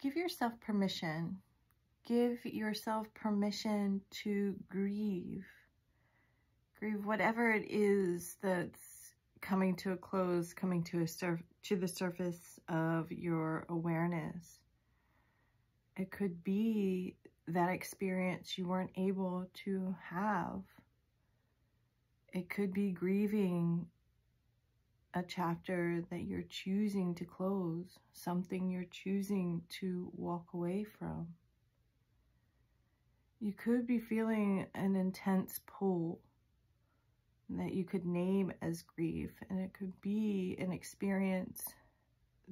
give yourself permission. Give yourself permission to grieve. Grieve whatever it is that's coming to a close, coming to a surf to the surface of your awareness. It could be that experience you weren't able to have. It could be grieving a chapter that you're choosing to close, something you're choosing to walk away from. You could be feeling an intense pull that you could name as grief, and it could be an experience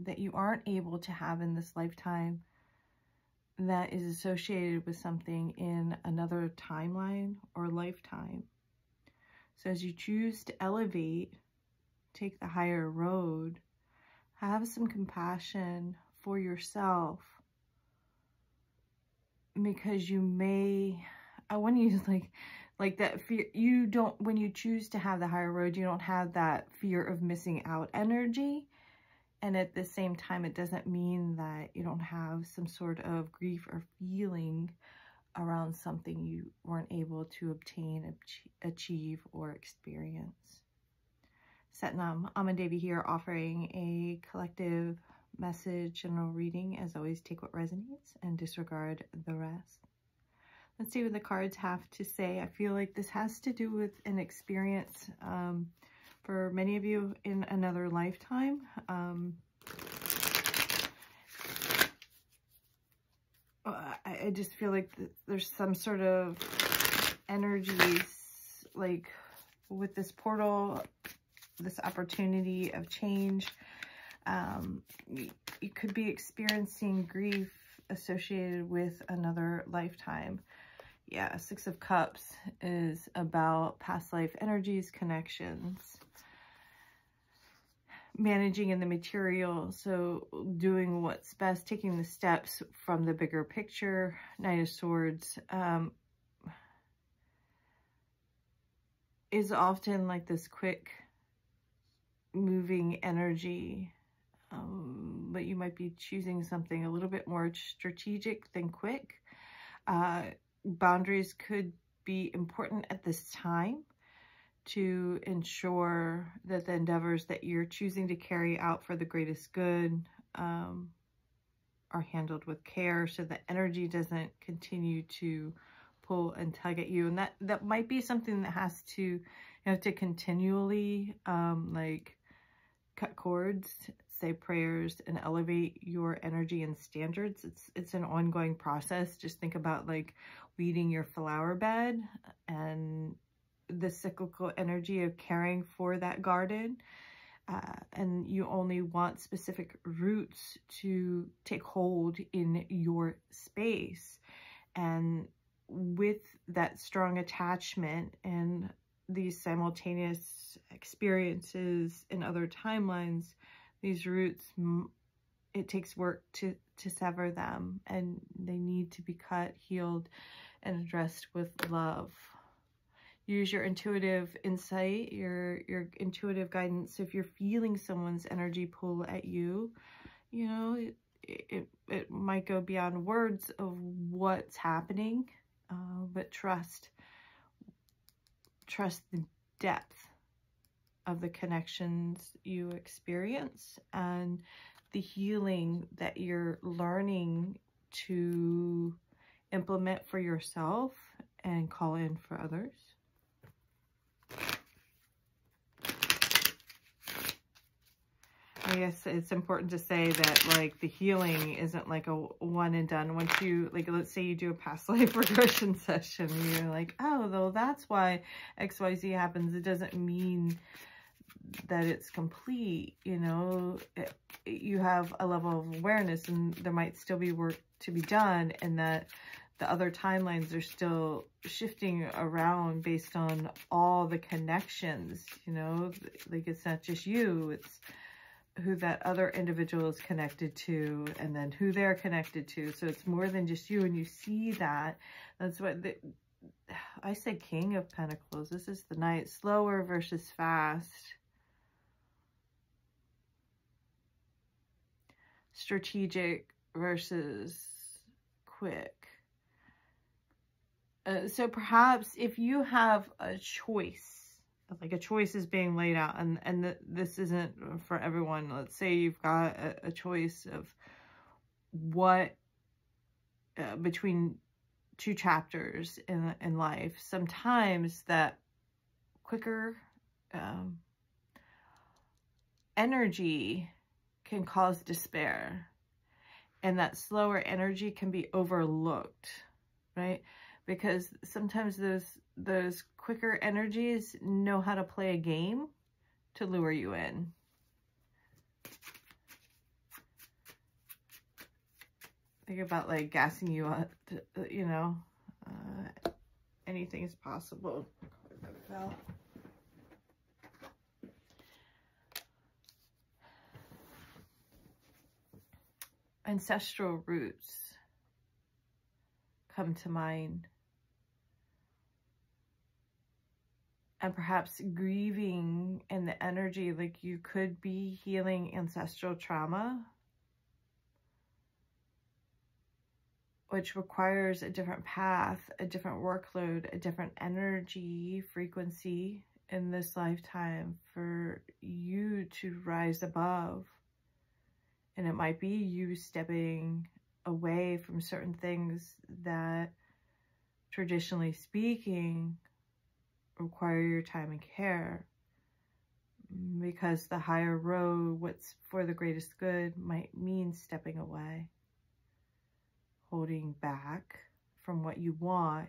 that you aren't able to have in this lifetime that is associated with something in another timeline or lifetime. So as you choose to elevate, take the higher road, have some compassion for yourself because you may, I want to use like, like that fear, you don't, when you choose to have the higher road, you don't have that fear of missing out energy. And at the same time, it doesn't mean that you don't have some sort of grief or feeling around something you weren't able to obtain, achieve, or experience. Satnam, Amandevi here offering a collective message, general reading. As always, take what resonates and disregard the rest. Let's see what the cards have to say. I feel like this has to do with an experience um, for many of you in another lifetime. Um, I, I just feel like there's some sort of energies like with this portal, this opportunity of change. Um, you, could be experiencing grief associated with another lifetime yeah, Six of Cups is about past life energies, connections, managing in the material. So doing what's best, taking the steps from the bigger picture. Knight of Swords um, is often like this quick moving energy. Um, but you might be choosing something a little bit more strategic than quick. Uh, boundaries could be important at this time to ensure that the endeavors that you're choosing to carry out for the greatest good um, are handled with care so that energy doesn't continue to pull and tug at you. And that, that might be something that has to, you have to continually um, like cut cords say prayers and elevate your energy and standards. It's it's an ongoing process. Just think about like weeding your flower bed and the cyclical energy of caring for that garden. Uh, and you only want specific roots to take hold in your space. And with that strong attachment and these simultaneous experiences in other timelines, these roots, it takes work to, to sever them and they need to be cut, healed, and addressed with love. Use your intuitive insight, your, your intuitive guidance. If you're feeling someone's energy pull at you, you know, it, it, it might go beyond words of what's happening, uh, but trust, trust the depth of the connections you experience and the healing that you're learning to implement for yourself and call in for others. I guess it's important to say that like the healing isn't like a one and done. Once you like, let's say you do a past life regression session, you're like, oh, though that's why XYZ happens. It doesn't mean that it's complete, you know, it, you have a level of awareness and there might still be work to be done and that the other timelines are still shifting around based on all the connections, you know, like it's not just you, it's who that other individual is connected to and then who they're connected to. So it's more than just you and you see that. That's what the, I said King of Pentacles. This is the Knight Slower versus fast. strategic versus quick. Uh, so perhaps if you have a choice, like a choice is being laid out, and, and th this isn't for everyone. Let's say you've got a, a choice of what uh, between two chapters in, in life. Sometimes that quicker um, energy can cause despair and that slower energy can be overlooked, right? Because sometimes those those quicker energies know how to play a game to lure you in. Think about like gassing you up, to, you know, uh, anything is possible. ancestral roots come to mind. And perhaps grieving in the energy, like you could be healing ancestral trauma, which requires a different path, a different workload, a different energy frequency in this lifetime for you to rise above. And it might be you stepping away from certain things that, traditionally speaking, require your time and care. Because the higher road, what's for the greatest good, might mean stepping away, holding back from what you want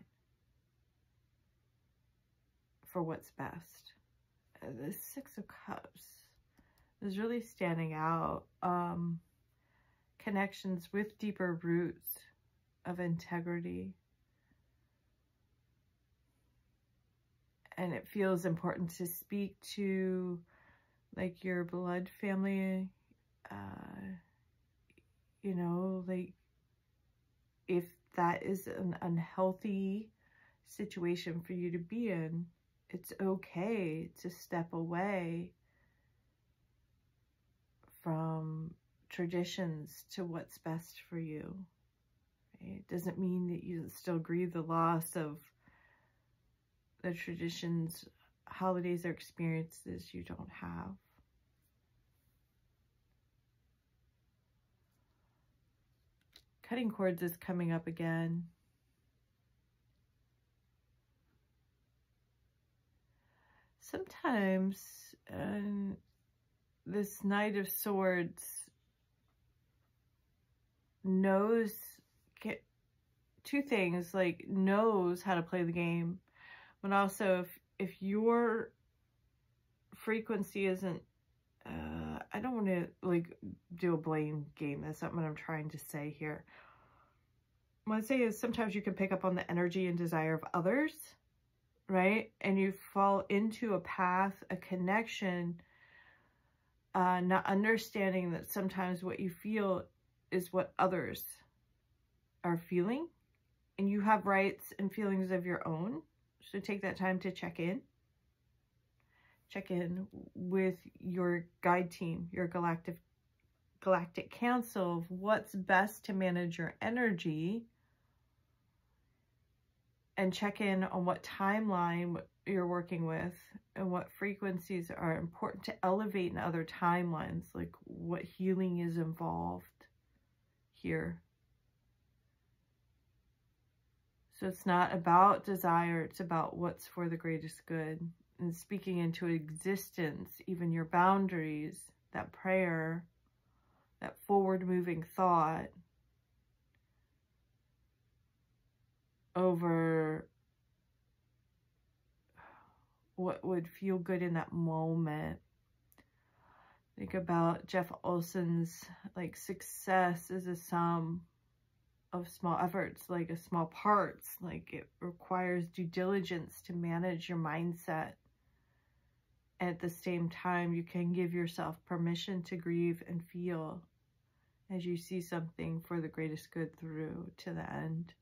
for what's best. Uh, the Six of Cups is really standing out. Um, connections with deeper roots of integrity. And it feels important to speak to like your blood family, uh, you know, like if that is an unhealthy situation for you to be in, it's okay to step away from traditions to what's best for you. It doesn't mean that you still grieve the loss of the traditions, holidays, or experiences you don't have. Cutting cords is coming up again. Sometimes, uh, this Knight of Swords knows two things, like knows how to play the game, but also if, if your frequency isn't, uh, I don't want to like do a blame game. That's not what I'm trying to say here. What I say is sometimes you can pick up on the energy and desire of others, right? And you fall into a path, a connection uh, not understanding that sometimes what you feel is what others are feeling and you have rights and feelings of your own. So take that time to check in. Check in with your guide team, your galactic galactic council of what's best to manage your energy and check in on what timeline you're working with and what frequencies are important to elevate in other timelines, like what healing is involved here. So it's not about desire, it's about what's for the greatest good. And speaking into existence, even your boundaries, that prayer, that forward moving thought over what would feel good in that moment. Think about Jeff Olson's like success is a sum of small efforts, like a small parts. Like it requires due diligence to manage your mindset. At the same time, you can give yourself permission to grieve and feel as you see something for the greatest good through to the end.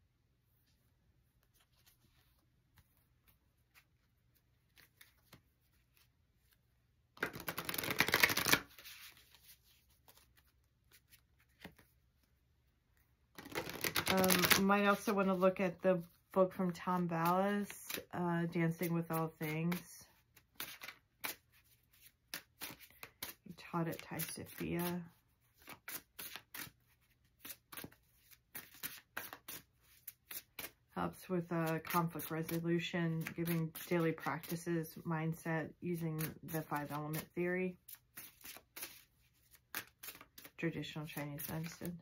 Um, might also want to look at the book from Tom Balles, uh, Dancing with All Things. He taught at Tai Sophia. helps with uh, conflict resolution, giving daily practices, mindset, using the five element theory, traditional Chinese medicine.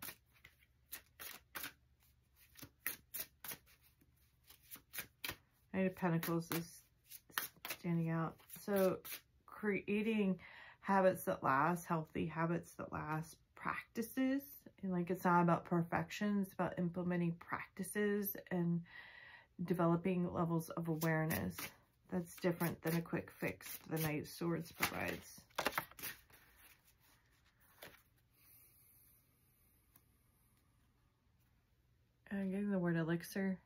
Knight of Pentacles is standing out. So creating habits that last, healthy habits that last, practices and like it's not about perfection, it's about implementing practices and developing levels of awareness. That's different than a quick fix the Knight of Swords provides. I'm getting the word elixir.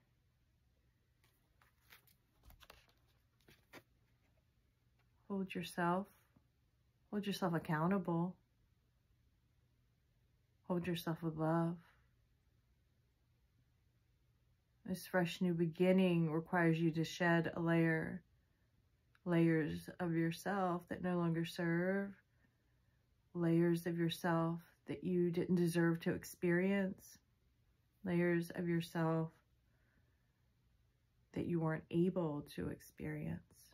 Hold yourself. Hold yourself accountable. Hold yourself with love. This fresh new beginning requires you to shed a layer, layers of yourself that no longer serve, layers of yourself that you didn't deserve to experience, layers of yourself that you weren't able to experience.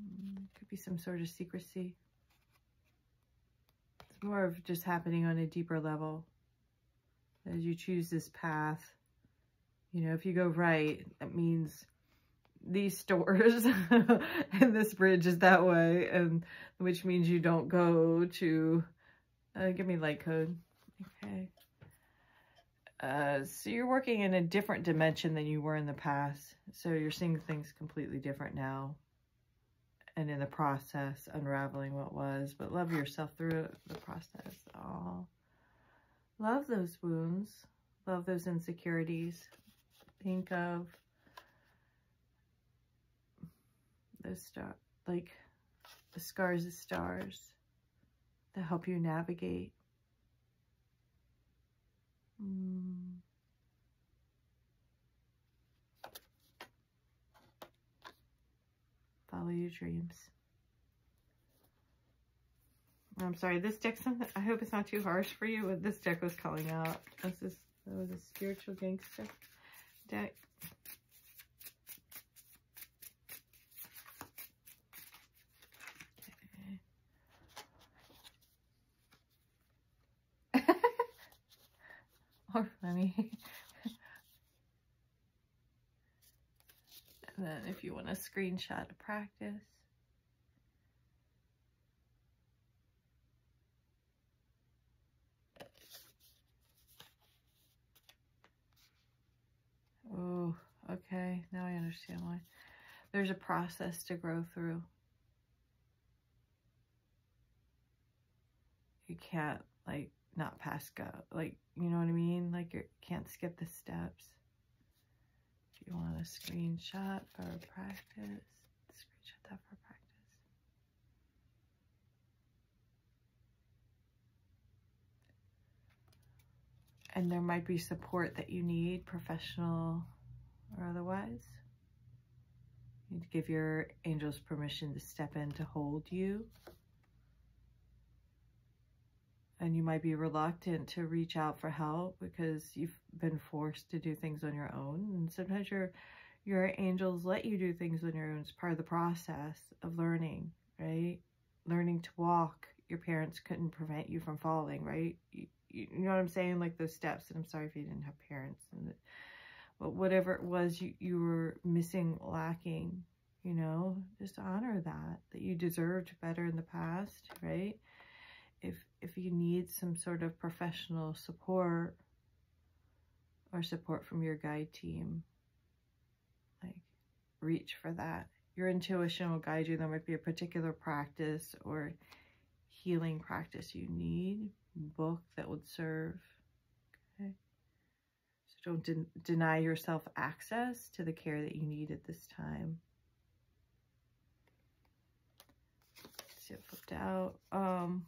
Hmm, could be some sort of secrecy It's more of just happening on a deeper level as you choose this path. You know, if you go right, that means these stores and this bridge is that way, and which means you don't go to, uh, give me light code. Okay. Uh, so you're working in a different dimension than you were in the past. So you're seeing things completely different now and in the process unraveling what was, but love yourself through the process. Oh, love those wounds, love those insecurities. Think of those star, like the scars of stars that help you navigate. Mm. Follow your dreams. I'm sorry, this deck, something. I hope it's not too harsh for you, but this deck was calling out. This is that was a spiritual gangster deck. Okay. or funny. And then if you want a screenshot of practice. Oh, okay. Now I understand why. There's a process to grow through. You can't, like, not pass go. Like, you know what I mean? Like, you can't skip the steps you want a screenshot for practice, screenshot that for practice. And there might be support that you need, professional or otherwise. You need to give your angels permission to step in to hold you and you might be reluctant to reach out for help because you've been forced to do things on your own. And sometimes your your angels let you do things on your own. It's part of the process of learning, right? Learning to walk. Your parents couldn't prevent you from falling, right? You, you, know what I'm saying? Like those steps. And I'm sorry if you didn't have parents. And but whatever it was you, you were missing, lacking, you know, just honor that, that you deserved better in the past, right? if if you need some sort of professional support or support from your guide team, like reach for that. Your intuition will guide you. There might be a particular practice or healing practice you need, book that would serve. Okay. So don't de deny yourself access to the care that you need at this time. See it flipped out. Um,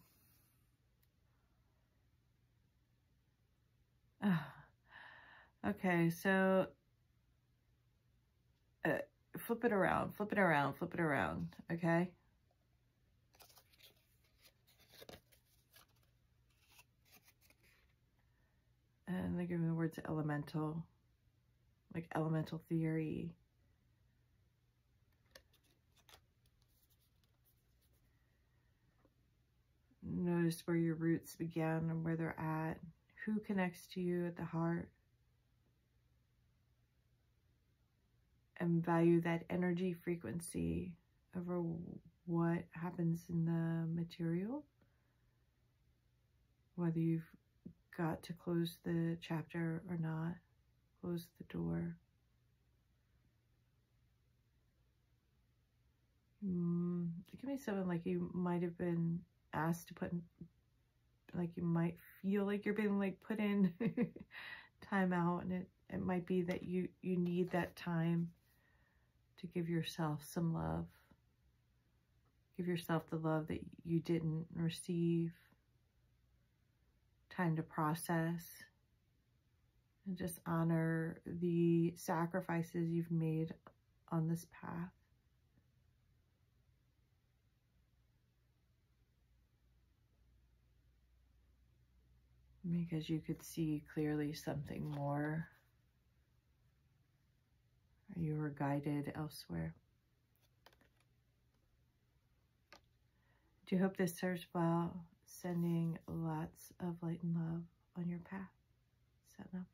Okay, so uh, flip it around, flip it around, flip it around, okay? And they give me the words elemental, like elemental theory. Notice where your roots began and where they're at. Who connects to you at the heart? And value that energy frequency over what happens in the material. Whether you've got to close the chapter or not, close the door. Mm, give me something like you might have been asked to put, like you might feel like you're being like put in time out, and it it might be that you you need that time to give yourself some love. Give yourself the love that you didn't receive. Time to process and just honor the sacrifices you've made on this path. Because you could see clearly something more. Or you were guided elsewhere. Do you hope this serves well? Sending lots of light and love on your path. Set up.